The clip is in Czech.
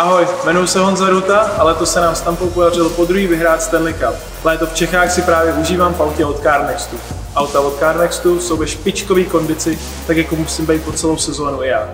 Ahoj, jmenuji se Honza Ruta a letos se nám s Tampou podařilo po druhý vyhrát Stanley Cup. Léto v Čechách si právě užívám v autě od CarNextu. Auta od CarNextu jsou ve špičkové kondici, tak jako musím být po celou sezónu i já.